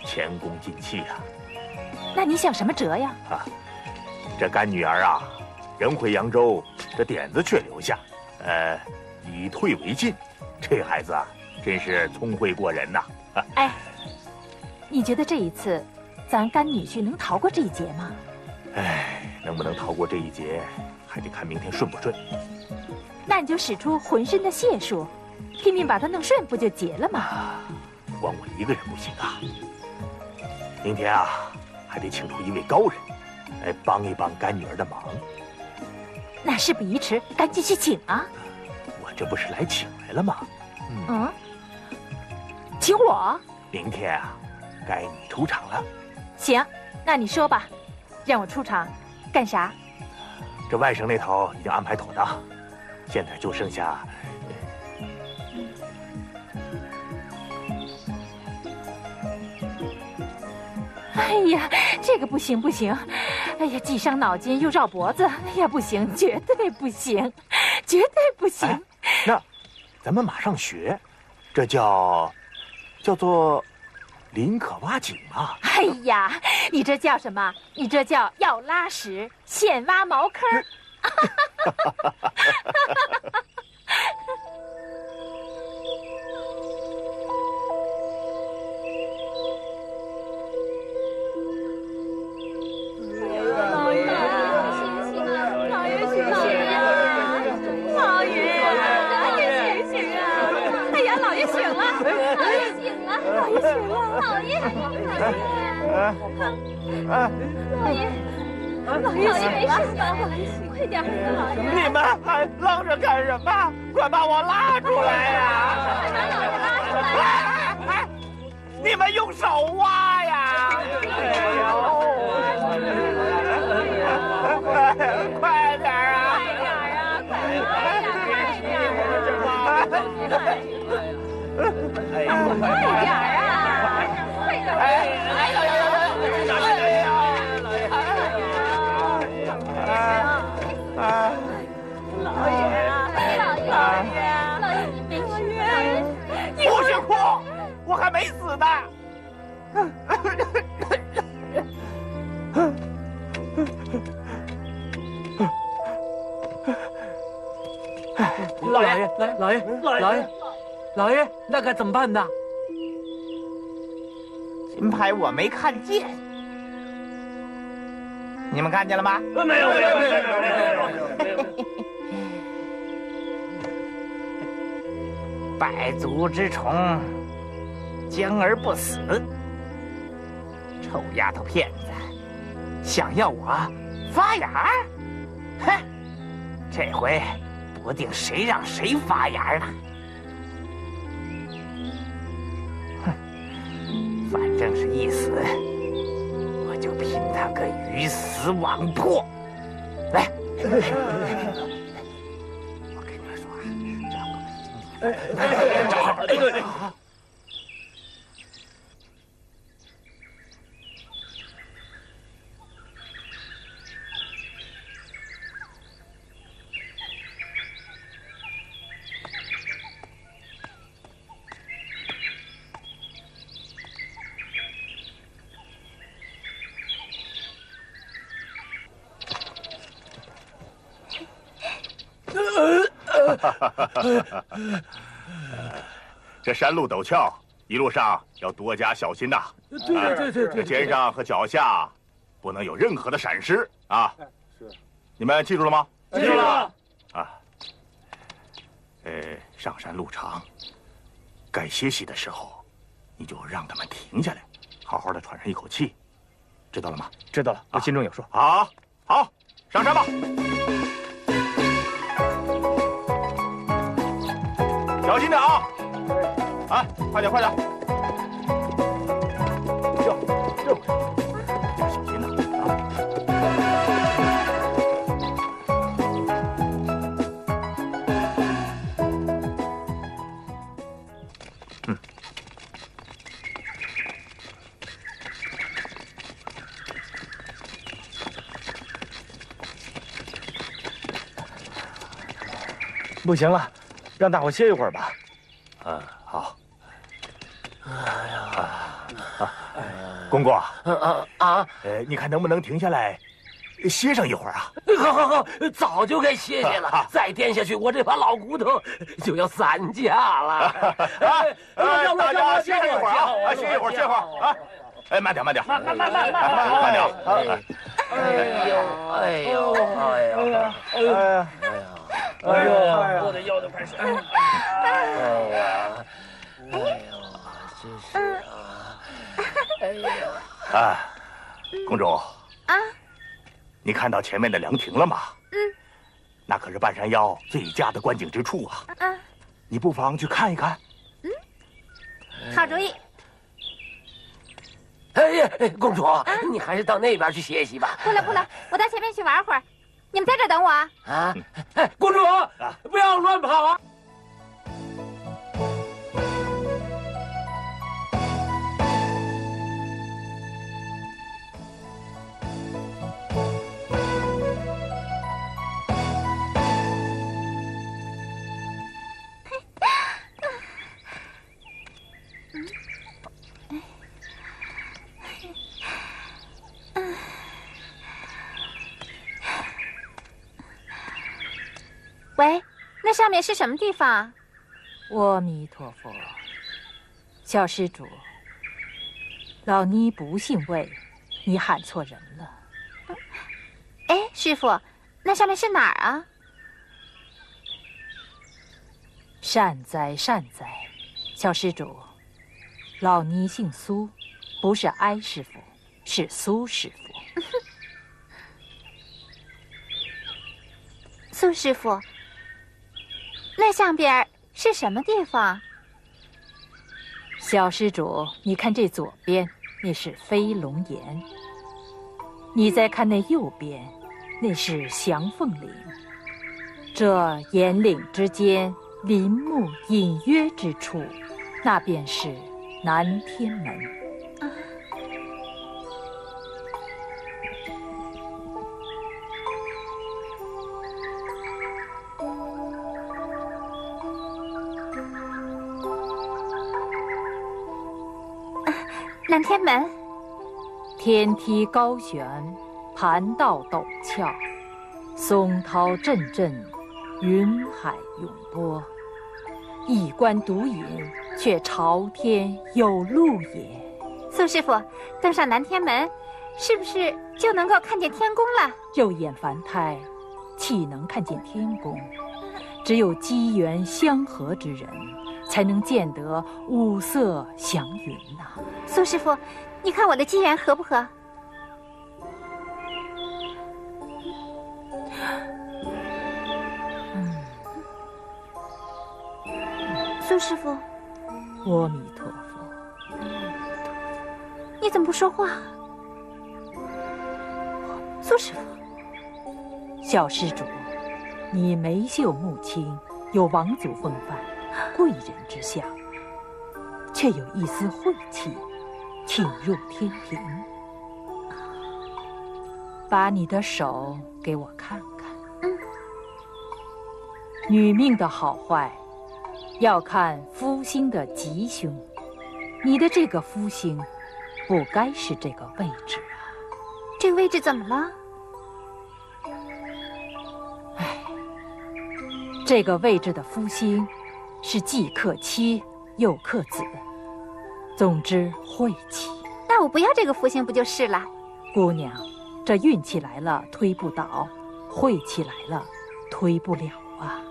前功尽弃呀。那你想什么辙呀？啊，这干女儿啊，人回扬州，这点子却留下，呃，以退为进。这孩子啊，真是聪慧过人呐！啊，哎，你觉得这一次，咱干女婿能逃过这一劫吗？哎，能不能逃过这一劫，还得看明天顺不顺。那你就使出浑身的解数，拼命把他弄顺，不就结了吗？光我一个人不行啊！明天啊，还得请出一位高人，来帮一帮干女儿的忙。那事不宜迟，赶紧去请啊！我这不是来请来了吗？嗯，请我？明天啊，该你出场了。行，那你说吧，让我出场干啥？这外甥那头已经安排妥当，现在就剩下……哎呀，这个不行不行！哎呀，既伤脑筋又绕脖子，哎呀，不行，绝对不行，绝对不行！哎、那咱们马上学，这叫叫做林可挖井嘛。哎呀，你这叫什么？你这叫要拉屎现挖茅坑。老爷，醒醒啊！老爷醒醒啊！老爷，老爷没事吧！快点，老爷！你们还愣着干什么？快把我拉出来呀！快把老爷拉出来！哎，你们用手挖呀！快点啊！快点啊！快点，快点啊！快点啊！快点！哎哎呀老爷，老爷，老爷，老爷，你没事吧？不许哭，我还没死呢。老爷，老爷，老爷，老爷，老爷，那该怎么办呢？金牌我没看见，你们看见了吗？没有，没有，没有，没有，没有。百足之虫，僵而不死。臭丫头片子，想要我发芽？哼，这回不定谁让谁发芽呢。哼，反正是一死，我就拼他个鱼死网破。来，哎，正好对对对。这山路陡峭，一路上要多加小心呐。对对对对对，肩上和脚下不能有任何的闪失啊！是，你们记住了吗？记住了。啊，呃，上山路长，该歇息的时候，你就让他们停下来，好好的喘上一口气，知道了吗？知道了，我心中有数。好，好，上山吧。小心点啊！啊，快点，快点！哟哟，要小心呐！不行了，让大伙歇一会儿吧。嗯，好。公公，啊啊！呃，你看能不能停下来歇上一会儿啊？好好好，早就该歇歇了。再颠下去，我这把老骨头就要散架了。哎，大家歇上一会儿啊！歇一会儿，歇会儿啊！哎，慢点，慢点，慢慢慢慢慢慢点。哎呦，哎呦，哎呦，哎呦，哎呦，我的腰都快闪了。哎呀，哎呦，真是啊！公主啊，你看到前面的凉亭了吗？嗯，那可是半山腰最佳的观景之处啊。嗯，你不妨去看一看。嗯好主意。哎呀，公主，你还是到那边去歇息吧。不了不了，我到前面去玩会儿，你们在这等我啊。啊，哎，公主，不要乱跑啊！喂，那上面是什么地方？阿弥陀佛，小施主，老尼不姓魏，你喊错人了。哎，师傅，那上面是哪儿啊？善哉善哉，小施主，老尼姓苏，不是哀师傅，是苏师傅。苏师傅，那上边是什么地方？小施主，你看这左边，那是飞龙岩；你再看那右边，那是祥凤岭。这岩岭之间，林木隐约之处，那便是南天门。南天门。天梯高悬，盘道陡峭，松涛阵阵，云海涌波。一观独饮，却朝天有路也。苏师傅，登上南天门，是不是就能够看见天宫了？肉眼凡胎，岂能看见天宫？只有机缘相合之人，才能见得五色祥云呐、苏师傅，你看我的机缘合不合？嗯，苏师傅，阿弥陀佛。你怎么不说话？苏师傅，小施主，你眉秀目清，有王族风范，贵人之相，却有一丝晦气，请入天庭。把你的手给我看看。嗯。女命的好坏，要看夫星的吉凶。你的这个夫星，不该是这个位置啊。这个位置怎么了？唉，这个位置的夫星是既克妻又克子，总之晦气。那我不要这个福星不就是了？姑娘，这运气来了推不倒，晦气来了推不了啊。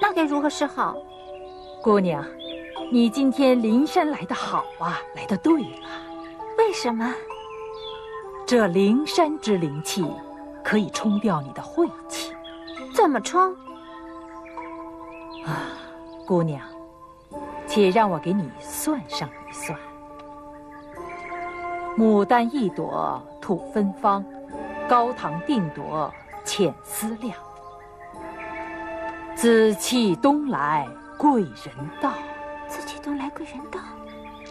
那该如何是好？姑娘，你今天灵山来的好啊，来的对了。为什么？这灵山之灵气，可以冲掉你的晦气。怎么冲？啊，姑娘，且让我给你算上一算。牡丹一朵吐芬芳，高堂定夺浅思量。紫气东来贵人到，紫气东来贵人到。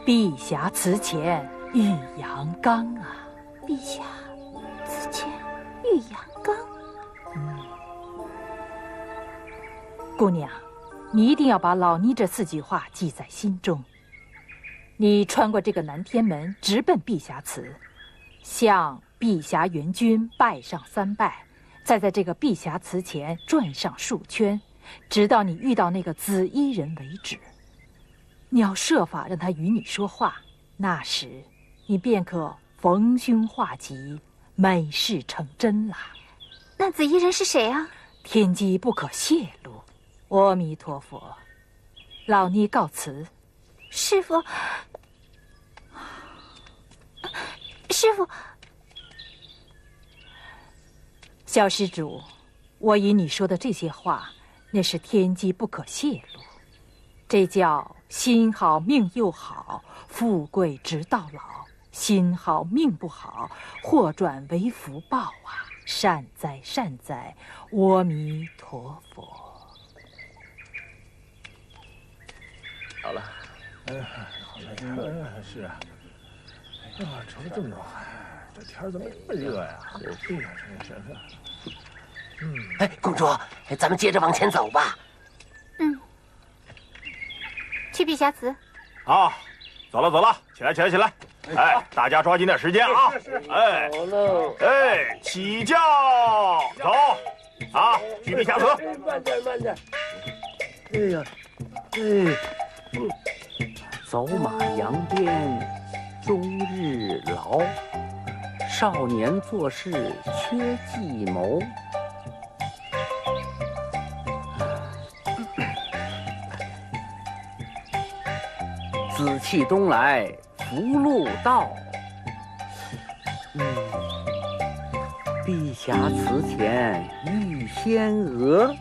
碧霞祠前玉阳刚啊，碧霞祠前玉阳刚。嗯，姑娘，你一定要把老尼这四句话记在心中。你穿过这个南天门，直奔碧霞祠，向碧霞元君拜上三拜，再在这个碧霞祠前转上数圈，直到你遇到那个紫衣人为止。你要设法让他与你说话，那时你便可逢凶化吉，美事成真了。那紫衣人是谁啊？天机不可泄露。阿弥陀佛，老尼告辞。师傅。师傅，小施主，我与你说的这些话，那是天机不可泄露。这叫心好命又好，富贵直到老；心好命不好，祸转为福报啊！善哉善哉，阿弥陀佛。好了，哎，好了，是啊。啊，成了这么热，这天怎么这么热呀？哎呀，真是。嗯，哎，公主，咱们接着往前走吧。嗯，去碧霞祠。好，走了走了，起来起来起来！哎，大家抓紧点时间啊！哎，好了，哎，起轿走，啊，去碧霞祠。慢点慢点。哎呀，哎，走马扬鞭。终日劳，少年做事缺计谋。紫气东来福禄到，嗯，碧霞祠前遇仙娥。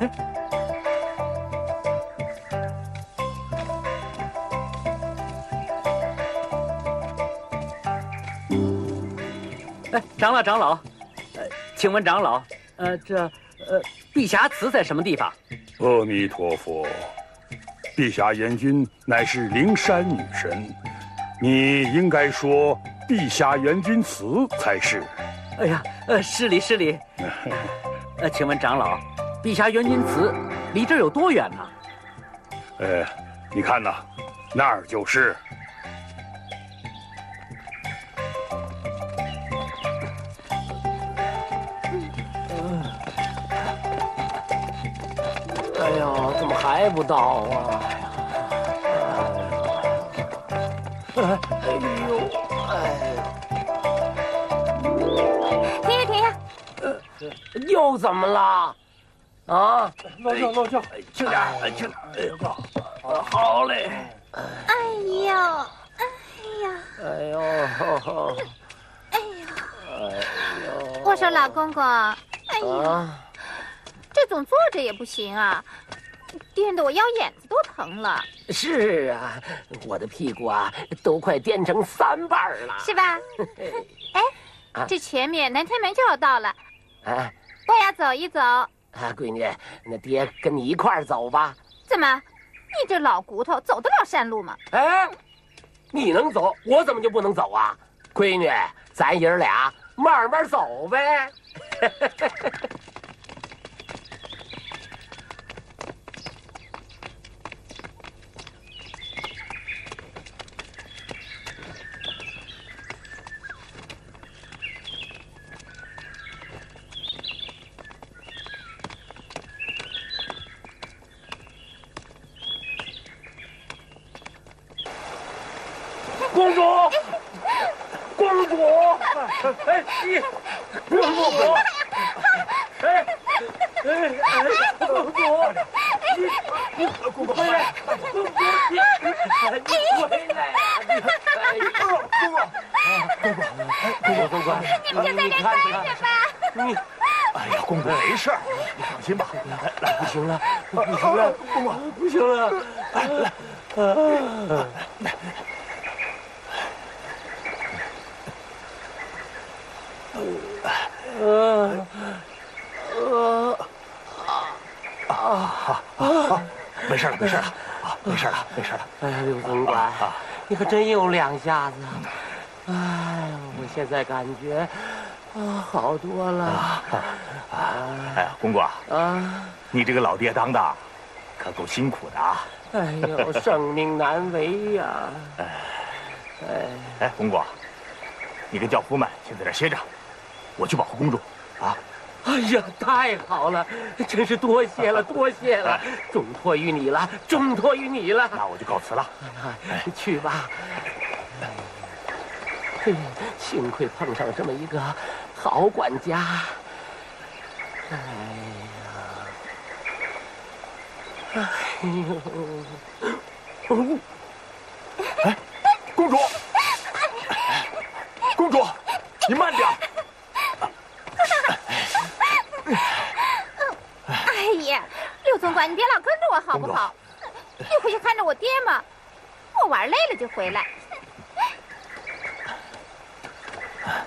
长老，长老，呃，请问长老，呃，这，呃，碧霞祠在什么地方？阿弥陀佛，碧霞元君乃是灵山女神，你应该说碧霞元君祠才是。哎呀，呃，失礼失礼。呃，请问长老，碧霞元君祠离这儿有多远呢？呃，你看呐，那儿就是。哎呦，怎么还不到啊！哎呦，哎呦！停下，停下！呃，又怎么了？啊！落轿，落轿，轻点，轻点！哎呦，好嘞！哎呦，哎呦！哎呦，哎呦，哎呦！我说老公公，哎呦，这总坐着也不行啊！颠得我腰眼子都疼了。是啊，我的屁股啊都快颠成三瓣了，是吧？哎，这前面南天门就要到了，哎，我要走一走。啊，闺女，那爹跟你一块儿走吧。怎么，你这老骨头走得了山路吗？哎，你能走，我怎么就不能走啊？闺女，咱爷儿俩慢慢走呗。哎，你公主，哎哎哎，公主，你公主回来，公主，你你回来呀！哎呦，公公，公公，公公，公公，你们就在这待着吧。你，哎呀，公主没事儿，你放心吧。来来，不行了，不行了，公公，不行了，来来，啊，来。呃，呃，啊啊啊！没事了，没事了，啊，没事了，没事了。哎呀，刘总管，你可真有两下子。哎呀，我现在感觉啊好多了。哎呀，公公啊，你这个老爹当的，可够辛苦的啊。哎呦，生命难违呀。哎，哎，公公，你跟轿夫们先在这歇着。我去保护公主，啊！哎呀，太好了，真是多谢了，多谢了，重托于你了，重托于你了。那我就告辞了，去吧。嘿，幸亏碰上这么一个好管家。哎呀，哎呦，哎，公主，公主，你慢点。哎呀，刘总管，你别老跟着我好不好？你回去看着我爹嘛？我玩累了就回来。唉，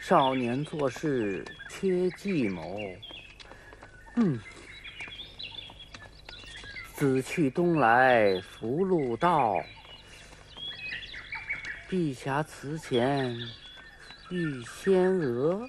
少年做事缺计谋。嗯，子去东来福禄到。碧霞祠前遇仙娥。